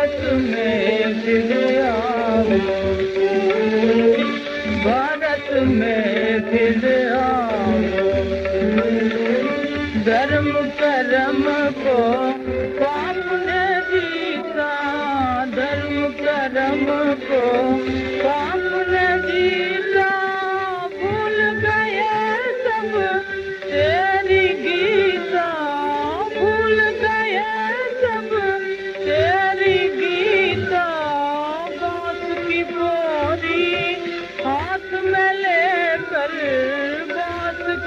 में भारत में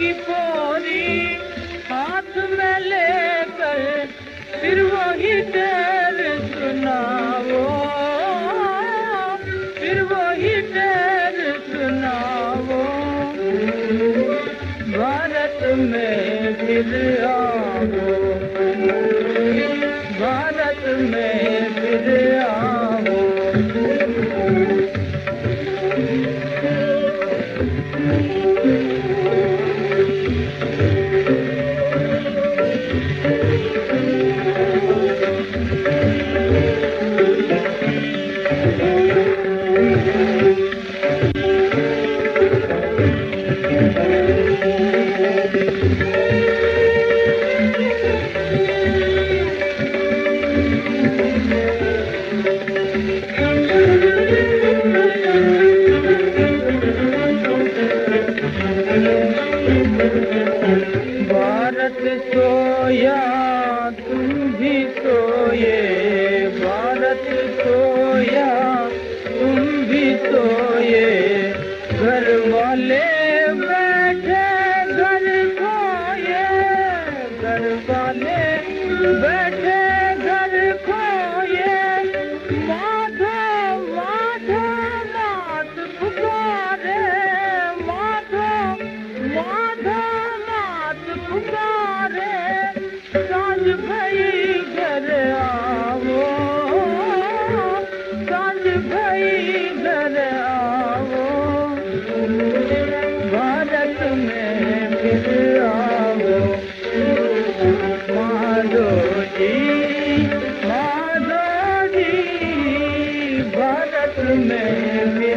की बोरी हाथ में लेकर फिर वही देर सुनाओ फिर वही देर सुनाओ भारत में फिर आओ सोया तो तुम भी सोए तो में